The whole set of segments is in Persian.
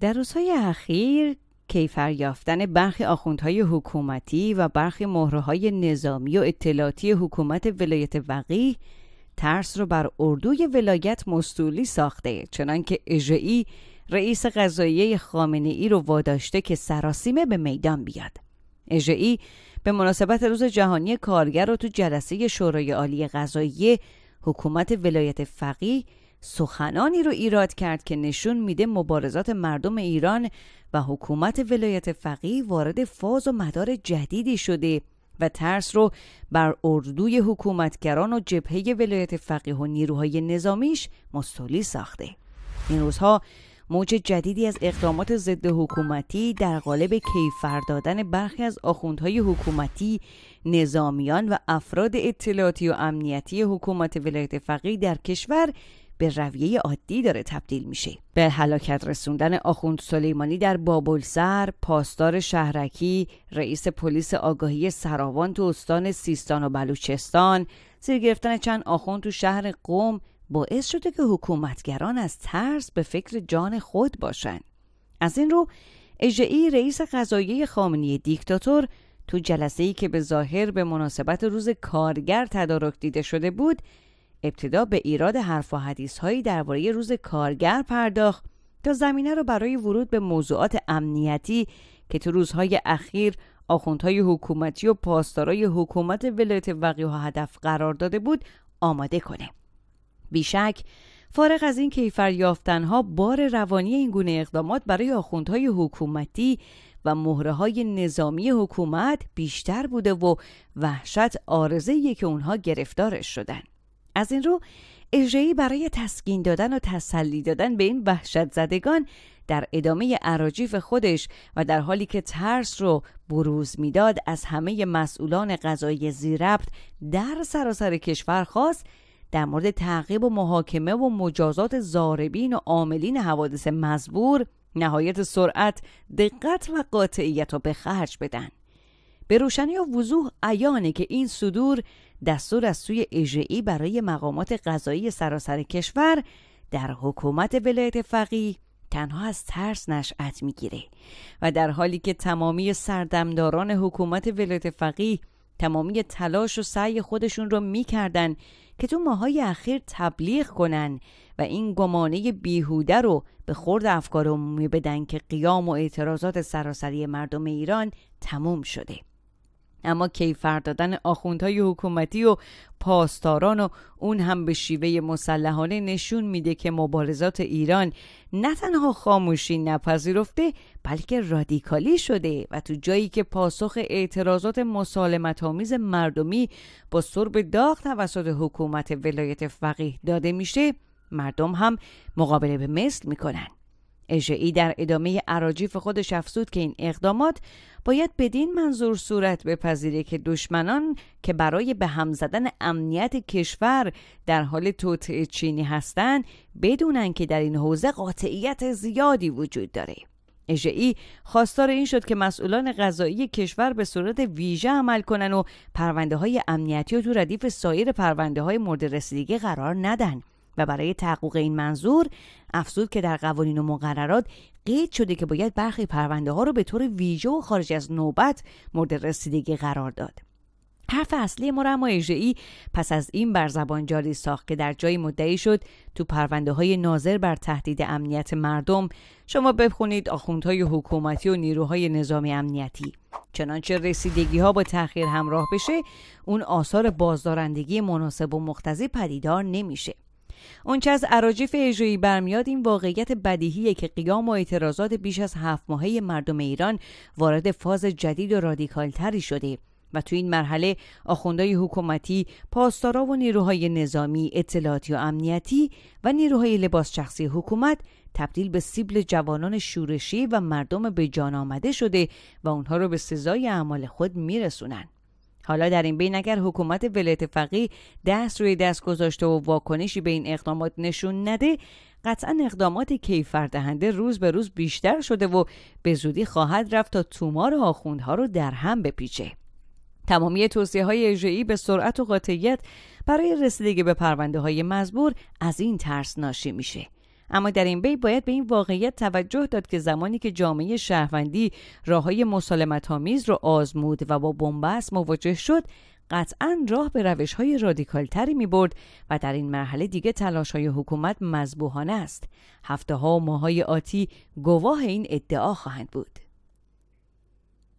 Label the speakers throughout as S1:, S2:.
S1: در روزهای اخیر کیفر یافتن برخی آخوندهای حکومتی و برخی مهرهای نظامی و اطلاعاتی حکومت ولایت وقی ترس رو بر اردوی ولایت مستولی ساخته چنانکه اژه‌ای رئیس قضاییه خامنه ای رو واداشته که سراسیمه به میدان بیاد. اژه‌ای به مناسبت روز جهانی کارگر رو تو جلسه شورای عالی قضاییه حکومت ولایت فقیه سخنانی رو ایراد کرد که نشون میده مبارزات مردم ایران و حکومت ولایت فقیه وارد فاز و مدار جدیدی شده و ترس رو بر اردوی حکومتگران و جبهه ولایت فقیه و نیروهای نظامیش مستولی ساخته. این روزها موج جدیدی از اقدامات ضد حکومتی در قالب کیفر دادن برخی از آخوندهای حکومتی نظامیان و افراد اطلاعاتی و امنیتی حکومت ولایت فقیه در کشور به رویه عادی داره تبدیل میشه. به هلاکت رسوندن آخوند سلیمانی در بابلسر پاسدار شهرکی رئیس پلیس آگاهی سراوان تو استان سیستان و بلوچستان زیر گرفتن چند آخوند تو شهر قوم باعث شده که حکومتگران از ترس به فکر جان خود باشند از این رو اجعی رئیس قضاییه خامنی دیکتاتور تو جلسه ای که به ظاهر به مناسبت روز کارگر تدارک دیده شده بود ابتدا به ایراد حرف و حدیث هایی درباره روز کارگر پرداخت تا زمینه را برای ورود به موضوعات امنیتی که تو روزهای اخیر آخوندهای حکومتی و پاسدارای حکومت ولایت وقیه هدف قرار داده بود آماده کنه. بیشک فارغ از این کیفر یافتنها بار روانی این گونه اقدامات برای آخوندهای حکومتی و مهره های نظامی حکومت بیشتر بوده و وحشت آرزه که اونها گرفتارش شدن. از این رو اجرایی برای تسکین دادن و تسلی دادن به این وحشت زدگان در ادامه عراجیف خودش و در حالی که ترس رو بروز می‌داد از همه مسئولان قضایی زیربط در سراسر کشور خواست در مورد تعقیب و محاکمه و مجازات زاربین و عاملین حوادث مزبور نهایت سرعت دقت و قاطعیت رو به خرج بدن. به روشنی و وضوح عیانه که این صدور دستور از سوی اجرایی برای مقامات قضایی سراسر کشور در حکومت ولایت فقیه تنها از ترس نشأت می‌گیره و در حالی که تمامی سردمداران حکومت ولایت فقیه تمامی تلاش و سعی خودشون رو می‌کردن که تو ماهای اخیر تبلیغ کنن و این گمانه بیهوده رو به خورد افکار عمومی بدن که قیام و اعتراضات سراسری مردم ایران تموم شده. اما کیفر دادن آخوندهای حکومتی و پاسداران و اون هم به شیوه مسلحانه نشون میده که مبارزات ایران نه تنها خاموشی نپذیرفته بلکه رادیکالی شده و تو جایی که پاسخ اعتراضات مسالمت آمیز مردمی با سرب داغ توسط حکومت ولایت فقیه داده میشه مردم هم مقابله به مثل می‌کنن. اژهای در ادامه عراجیف خودش افزود که این اقدامات باید بدین منظور صورت بپذیره که دشمنان که برای به هم زدن امنیت کشور در حال توطعه چینی هستند بدونن که در این حوزه قاطعیت زیادی وجود داره. اژهای خواستار این شد که مسئولان قضایی کشور به صورت ویژه عمل کنن و پرونده های امنیتی و تو ردیف سایر پرونده های مورد رسیدگی قرار ندن. و برای تحقق این منظور افزود که در قوانین و مقررات قید شده که باید برخی پرونده ها رو به طور ویژه و خارج از نوبت مورد رسیدگی قرار داد. حرف اصلی مرما ای پس از این بر زبان جاری ساخت که در جای مدعی شد تو پرونده های ناظر بر تهدید امنیت مردم شما بخونید آخوندهای حکومتی و نیروهای نظامی امنیتی. چنانچه رسیدگی ها با تأخیر همراه بشه اون آثار بازدارندگی مناسب و مختزی پدیدار نمیشه. اونچه از عراجیف اجرایی برمیاد این واقعیت بدیهیه که قیام و اعتراضات بیش از هفت ماهه مردم ایران وارد فاز جدید و رادیکالتری شده و تو این مرحله آخوندهای حکومتی، پاسدارا و نیروهای نظامی، اطلاعاتی و امنیتی و نیروهای لباس شخصی حکومت تبدیل به سیبل جوانان شورشی و مردم به جان آمده شده و اونها رو به سزای اعمال خود میرسونن. حالا در این بین اگر حکومت ولایت فقیه دست روی دست گذاشته و واکنشی به این اقدامات نشون نده قطعا اقدامات کیفر دهنده روز به روز بیشتر شده و به زودی خواهد رفت تا تومار آخوندها رو در هم بپیچه. تمامی توصیه های اجرایی به سرعت و قاطعیت برای رسیدگی به پرونده های مزبور از این ترس ناشی میشه. اما در این بی باید به این واقعیت توجه داد که زمانی که جامعه شهروندی راههای مسالمت آمیز را آزمود و با بنبست مواجه شد قطعا راه به روش های رادیکال تری می برد و در این مرحله دیگه تلاش های حکومت مذبوحانه است. هفته ها و ماه های آتی گواه این ادعا خواهند بود.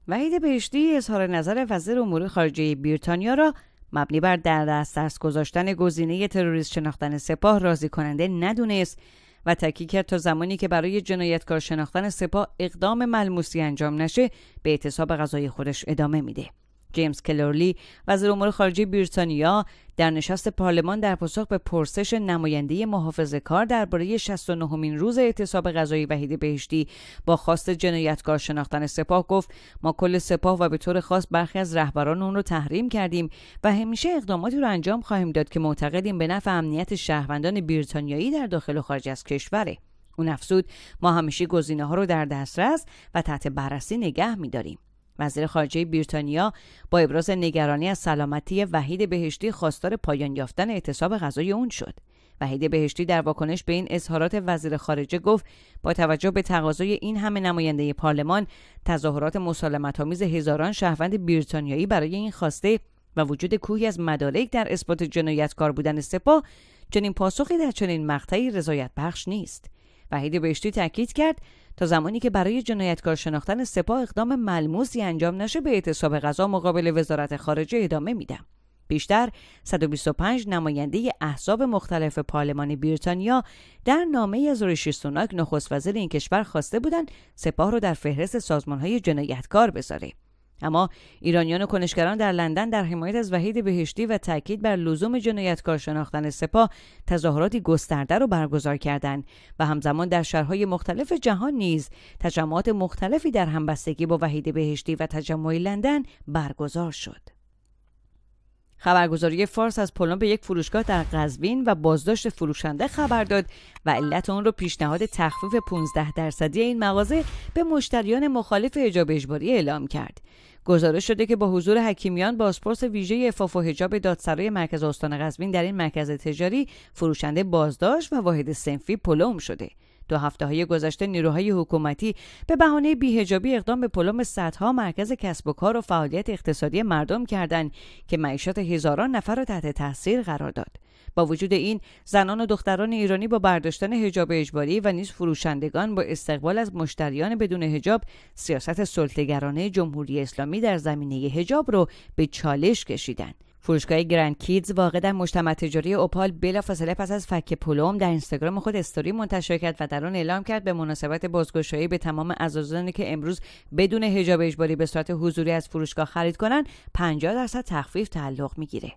S1: وحید بهشتی اظهار نظر وزیر امور خارجه بریتانیا را مبنی بر در دست گذاشتن گزینه تروریست شناختن سپاه راضی کننده ندونست و تاکید کرد تا زمانی که برای جنایتکار شناختن سپاه اقدام ملموسی انجام نشه به اعتصاب غذای خودش ادامه میده. جیمز کلورلی وزیر امور خارجه بریتانیا در نشست پارلمان در پاسخ به پرسش نماینده محافظه کار درباره 69 مین روز اعتصاب غذایی وحید بهشتی با خواست جنایتکار شناختن سپاه گفت ما کل سپاه و به طور خاص برخی از رهبران اون رو تحریم کردیم و همیشه اقداماتی رو انجام خواهیم داد که معتقدیم به نفع امنیت شهروندان بریتانیایی در داخل و خارج از کشوره. اون افزود ما همیشه گزینه ها رو در دسترس و تحت بررسی نگه میداریم. وزیر خارجه بریتانیا با ابراز نگرانی از سلامتی وحید بهشتی خواستار پایان یافتن اعتصاب غذای اون شد. وحید بهشتی در واکنش به این اظهارات وزیر خارجه گفت با توجه به تقاضای این همه نماینده پارلمان تظاهرات مسالمت‌آمیز هزاران شهروند بریتانیایی برای این خواسته و وجود کوهی از مدارک در اثبات جنایتکار بودن سپاه چنین پاسخی در چنین مقطعی رضایت بخش نیست وحید بهشتی تاکید کرد تا زمانی که برای جنایتکار شناختن سپاه اقدام ملموسی انجام نشه به اعتصاب غذا مقابل وزارت خارجه ادامه میدم. بیشتر 125 نماینده احزاب مختلف پارلمان بریتانیا در نامه از ریشی سوناک نخست وزیر این کشور خواسته بودند سپاه رو در فهرست سازمانهای جنایتکار بذاره. اما ایرانیان و کنشگران در لندن در حمایت از وحید بهشتی و تاکید بر لزوم جنایتکار شناختن سپاه تظاهراتی گسترده را برگزار کردند و همزمان در شهرهای مختلف جهان نیز تجمعات مختلفی در همبستگی با وحید بهشتی و تجمع لندن برگزار شد. خبرگزاری فارس از پلم به یک فروشگاه در قزوین و بازداشت فروشنده خبر داد و علت آن را پیشنهاد تخفیف 15 درصدی این مغازه به مشتریان مخالف حجاب اجباری اعلام کرد. گزارش شده که با حضور حکیمیان بازپرس ویژه افاف و حجاب دادسرای مرکز استان قزوین در این مرکز تجاری فروشنده بازداشت و واحد سنفی پلم شده دو هفته های گذشته نیروهای حکومتی به بهانه بیهجابی اقدام به پلم صدها مرکز کسب و کار و فعالیت اقتصادی مردم کردند که معیشت هزاران نفر را تحت تاثیر قرار داد. با وجود این زنان و دختران ایرانی با برداشتن حجاب اجباری و نیز فروشندگان با استقبال از مشتریان بدون حجاب سیاست سلطه‌گرانه جمهوری اسلامی در زمینه حجاب رو به چالش کشیدند. فروشگاه گرند کیدز واقع در مجتمع تجاری اوپال بلافاصله پس از فک پلوم در اینستاگرام خود استوری منتشر کرد و در آن اعلام کرد به مناسبت بازگشایی به تمام عزازانی که امروز بدون حجاب اجباری به صورت حضوری از فروشگاه خرید کنند 50 درصد تخفیف تعلق می‌گیره.